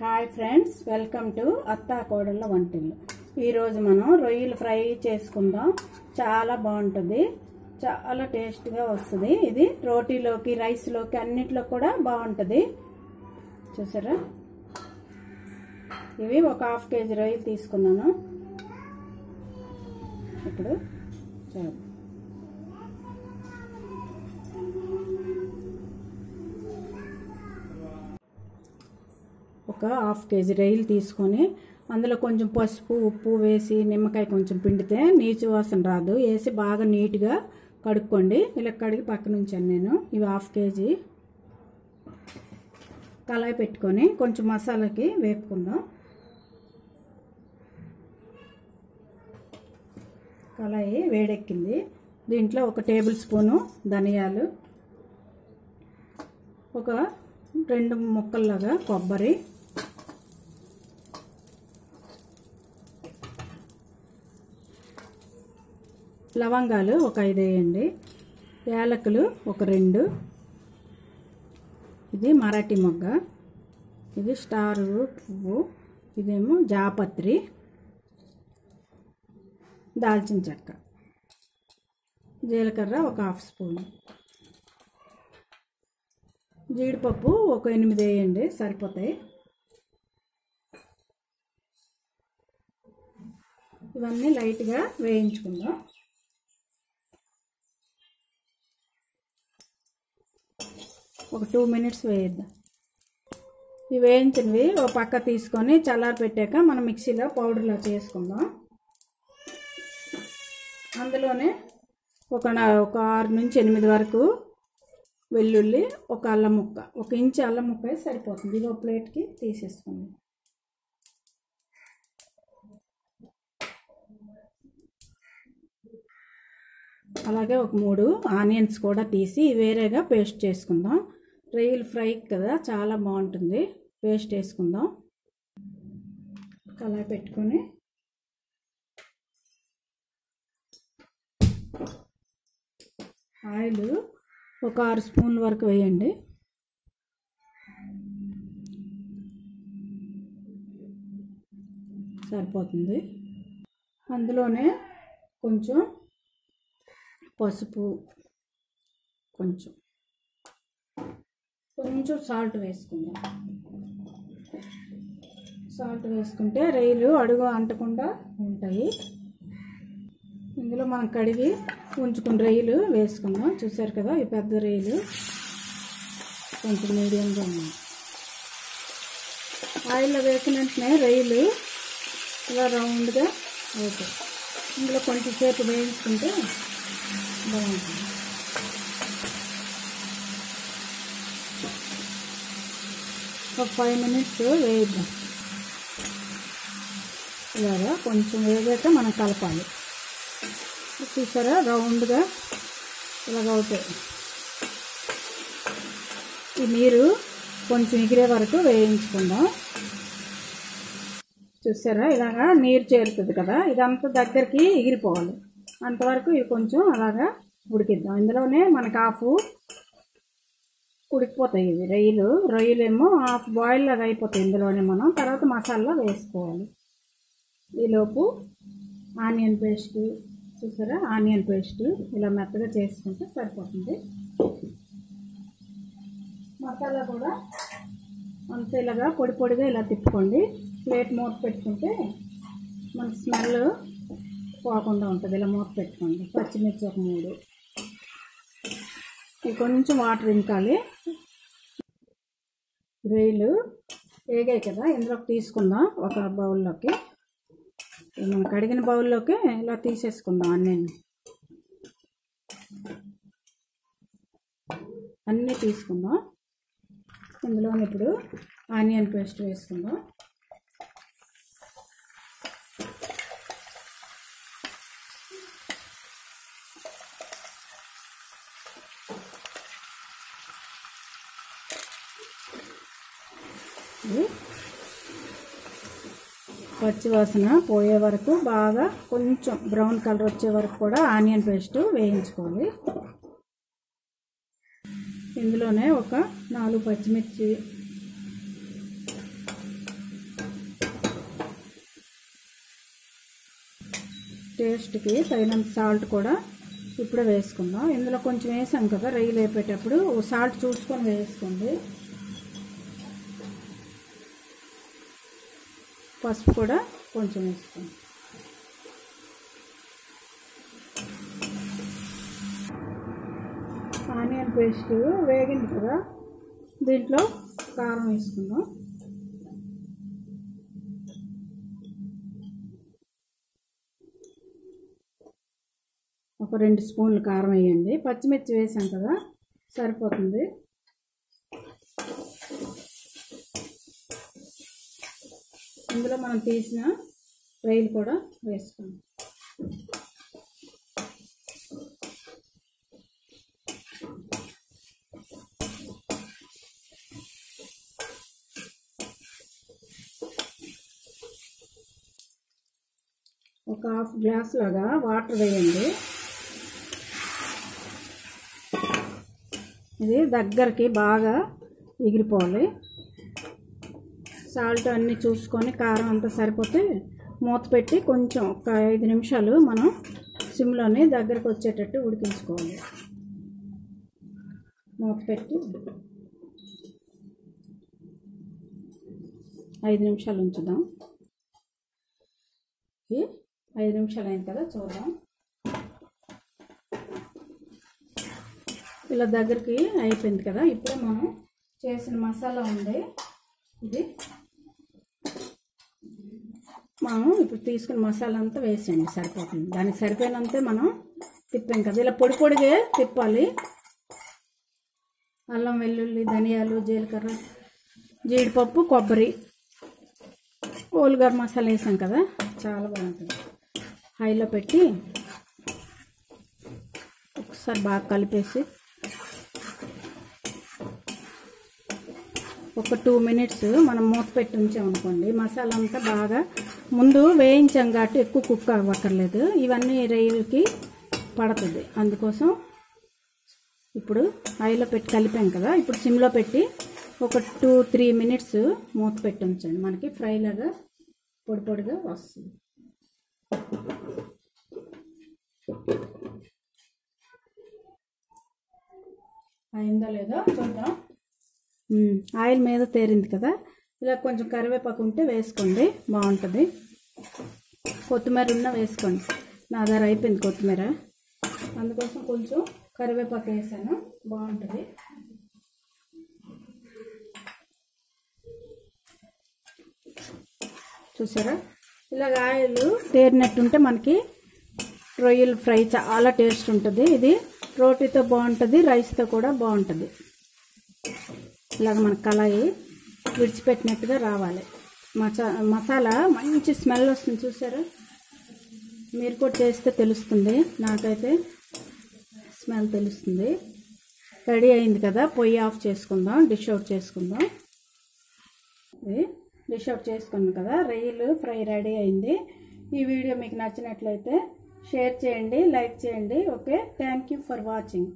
Hi friends welcome to అత్తా కోడళ్ళ వంటిల్లు ఈరోజు మనం రొయ్యలు ఫ్రై చేసుకుందాం. చాలా బాగుంటుంది. చాలా టేస్ట్గా వస్తుంది. ఇది రోటీలోకి రైస్లోకి అన్నిట్లో కూడా బాగుంటుంది. చూసారా? ఇవి ఒక హాఫ్ కేజీ రొయ్యలు తీసుకున్నాను. ఇప్పుడు చాలు ఒక హాఫ్ కేజీ రొయ్యలు తీసుకొని అందులో కొంచెం పసుపు ఉప్పు వేసి నిమ్మకాయ కొంచెం పిండితే నీచు వాసన రాదు. వేసి బాగా నీట్గా కడుక్కోండి. ఇలా కడిగి పక్కన ఉంచాను నేను. ఇవి హాఫ్ కేజీ. కళాయి పెట్టుకొని కొంచెం మసాలాకి వేపుకుందాం. కళాయి వేడెక్కింది. దీంట్లో ఒక టేబుల్ స్పూను ధనియాలు ఒక రెండు ముక్కల్లాగా కొబ్బరి లవంగాలు ఒక ఐదు వేయండి. యాలకులు ఒక రెండు. ఇది మరాఠీ మొగ్గ. ఇది స్టార్ పువ్వు ఇదేమో జాపత్రి. దాల్చిన చెక్క. జీలకర్ర ఒక హాఫ్ స్పూన్. జీడిపప్పు ఒక ఎనిమిది వేయండి సరిపోతాయి. ఇవన్నీ లైట్గా వేయించుకుందాం. ఒక టూ మినిట్స్ వేయిద్దాం. ఇవి వేయించినవి ఒక పక్క తీసుకొని చల్లారి పెట్టాక మనం మిక్సీలో పౌడర్లో చేసుకుందాం. అందులోనే ఒక ఒక ఆరు నుంచి ఎనిమిది వరకు వెల్లుల్లి ఒక అల్లం ముక్క ఒక ఇంచు అల్లం ముక్క సరిపోతుంది. ఇది ఒక ప్లేట్కి తీసేసుకోండి. అలాగే ఒక మూడు ఆనియన్స్ కూడా తీసి వేరేగా పేస్ట్ చేసుకుందాం. రొయ్యలు ఫ్రై కదా చాలా బాగుంటుంది. పేస్ట్ వేసుకుందాం. కళాయి పెట్టుకొని. ఆయిల్ ఒక ఆరు స్పూన్ల వరకు వేయండి. సరిపోతుంది. అందులోనే కొంచెం పసుపు కొంచెం. కొంచెం సాల్ట్ వేసుకుందాం. సాల్ట్ వేసుకుంటే రైలు అడుగు అంటకుండా ఉంటాయి. ఇందులో మనం కడిగి ఉంచుకున్న రొయ్యలు వేసుకుందాం. చూసారు కదా ఈ పెద్ద రొయ్యలు కొంచెం మీడియంగా ఉన్నాయి ఆయిల్లో వేసిన వెంటనే రైలు ఇలా రౌండ్గా అవుతాయి. ఇందులో కొంచెం సేపు వేయించుకుంటే బాగుంటుంది ఒక ఫైవ్ మినిట్స్ వేయిద్దాం. ఇలాగా కొంచెం వేగాక మనం కలపాలి. చూసారా? రౌండ్గా ఇలాగ అవుతాయి. ఈ నీరు కొంచెం ఎగిరే వరకు వేయించుకుందాం. చూసారా? ఇలాగా నీరు చేరుతుంది కదా? ఇదంతా దగ్గరికి ఎగిరిపోవాలి. అంతవరకు ఇవి కొంచెం అలాగా ఉడికిద్దాం. ఇందులోనే మనకి హాఫ్ ఉడికిపోతాయి ఇవి. రొయ్యలు రొయ్యలేమో హాఫ్ బాయిల్ లాగా అయిపోతాయి ఇందులోనే మనం. తర్వాత మసాలా వేసుకోవాలి. ఈలోపు ఆనియన్ పేస్ట్ చూసారా? ఆనియన్ పేస్ట్ ఇలా మెత్తగా చేసుకుంటే సరిపోతుంది. మసాలా కూడా అంత ఇలాగా పొడి పొడిగా ఇలా తిప్పుకోండి. ప్లేట్ మూత పెట్టుకుంటే మనకి స్మెల్ పోకుండా ఉంటుంది. ఇలా మూత పెట్టుకోండి. పచ్చిమిర్చి ఒక మూడు. కొంచెం వాటర్ ఇంకాలి. రొయ్యలు వేగాయి కదా. ఇందులోకి తీసుకుందాం ఒక బౌల్లోకి. మనం కడిగిన బౌల్లోకి ఇలా తీసేసుకుందాం అన్నీ అన్నీ తీసుకుందాం. ఇందులో ఇప్పుడు ఆనియన్ పేస్ట్ వేసుకుందాం. పచ్చి పచ్చివాసన పోయే వరకు బాగా కొంచెం బ్రౌన్ కలర్ వచ్చే వరకు కూడా ఆనియన్ పేస్ట్ వేయించుకోవాలి ఇందులోనే ఒక నాలుగు పచ్చిమిర్చి టేస్ట్కి తగినంత సాల్ట్ కూడా ఇప్పుడే వేసుకుందాం. ఇందులో కొంచెం వేసాం కదా రైలు వేపేటప్పుడు సాల్ట్ చూసుకొని వేసుకోండి. పసుపు కూడా కొంచెం వేసుకోండి. ఆనియన్ పేస్ట్ వేగింది కదా దీంట్లో కారం వేసుకుందాం. ఒక రెండు స్పూన్లు కారం వేయండి. పచ్చిమిర్చి వేసాం కదా సరిపోతుంది. ఇందులో మనం తీసిన రొయ్యలు కూడా వేసుకోండి ఒక హాఫ్ గ్లాస్ లాగా వాటర్ వేయండి. ఇది దగ్గరికి బాగా ఎగిరిపోవాలి. సాల్ట్ అన్నీ చూసుకొని కారం అంతా సరిపోతే మూత పెట్టి కొంచెం ఒక ఐదు నిమిషాలు మనం సిమ్లోనే దగ్గరకు వచ్చేటట్టు ఉడికించుకోవాలి. మూత పెట్టి ఐదు నిమిషాలు ఉంచుదాం. ఐదు నిమిషాలు అయింది కదా చూద్దాం. ఇలా దగ్గరికి అయిపోయింది కదా ఇప్పుడే మనం చేసిన మసాలా ఉంది. ఇది మనం ఇప్పుడు తీసుకున్న మసాలా అంతా వేసేయండి సరిపోతుంది. దానికి సరిపోయినంతే మనం తిప్పాం కదా. ఇలా పొడి పొడిగా తిప్పాలి. అల్లం వెల్లుల్లి ధనియాలు జీలకర్ర జీడిపప్పు కొబ్బరి ఓలుగారు మసాలా వేసాం కదా. చాలా బాగుంటుంది. హైలో పెట్టి ఒకసారి బాగా కలిపేసి ఒక టూ మినిట్స్ మనం మూత పెట్టి ఉంచామనుకోండి మసాలా అంతా బాగా ముందు వేయించాం కాబట్టి ఎక్కువ కుక్ అవ్వక్కర్లేదు. ఇవన్నీ రొయ్యలకి పడుతుంది. అందుకోసం ఇప్పుడు ఆయిల్లో పెట్టి కలిపాం కదా. ఇప్పుడు సిమ్లో పెట్టి ఒక టూ త్రీ మినిట్స్ మూత పెట్టి ఉంచండి. మనకి ఫ్రై లాగా పొడి పొడిగా వస్తుంది. అయిందో లేదో? చూద్దాం. ఆయిల్ మీద తేరింది కదా. ఇలా కొంచెం కరివేపాకు ఉంటే వేసుకోండి. బాగుంటుంది. కొత్తిమీర ఉన్న వేసుకోండి. నా దగ్గర అయిపోయింది కొత్తిమీర. అందుకోసం కొంచెం కరివేపాకు వేసాను. బాగుంటుంది. చూసారా? ఇలాగ ఆయిల్ తేరినట్టుంటే మనకి రొయ్యలు ఫ్రై చాలా టేస్ట్ ఉంటుంది. ఇది రోటీతో బాగుంటుంది రైస్తో కూడా బాగుంటుంది. ఇలాగ మనకు కళాయి విడిచిపెట్టినట్టుగా రావాలి. మసా మసాలా మంచి స్మెల్ వస్తుంది చూసారా? మీరు కూడా చేస్తే తెలుస్తుంది. నాకైతే స్మెల్ తెలుస్తుంది. రెడీ అయింది కదా పొయ్యి ఆఫ్ చేసుకుందాం డిష్ అవుట్ చేసుకుందాం. ఇది డిష్ అవుట్ చేసుకున్నాం కదా రొయ్యలు ఫ్రై రెడీ అయింది. ఈ వీడియో మీకు నచ్చినట్లయితే షేర్ చేయండి లైక్ చేయండి okay? Thank you for watching.